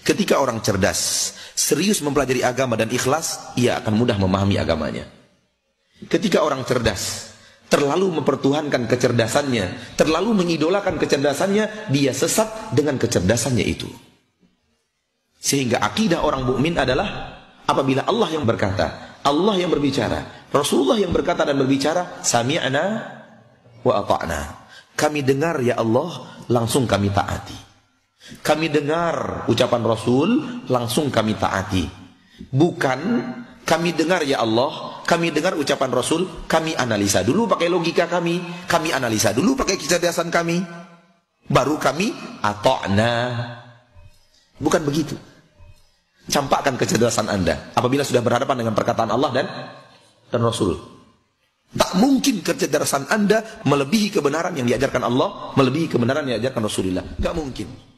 Ketika orang cerdas, serius mempelajari agama dan ikhlas, ia akan mudah memahami agamanya. Ketika orang cerdas, terlalu mempertuhankan kecerdasannya, terlalu mengidolakan kecerdasannya, dia sesat dengan kecerdasannya itu. Sehingga akidah orang mukmin adalah apabila Allah yang berkata, Allah yang berbicara, Rasulullah yang berkata dan berbicara, sami'na wa ata'na. Kami dengar ya Allah, langsung kami taati. Kami dengar ucapan Rasul, langsung kami taati. Bukan kami dengar ya Allah, kami dengar ucapan Rasul, kami analisa dulu pakai logika kami, kami analisa dulu pakai kecerdasan kami, baru kami atokna. Bukan begitu. Campakkan kecerdasan Anda apabila sudah berhadapan dengan perkataan Allah dan dan Rasul. Tak mungkin kecerdasan Anda melebihi kebenaran yang diajarkan Allah, melebihi kebenaran yang diajarkan Rasulullah. Tak mungkin.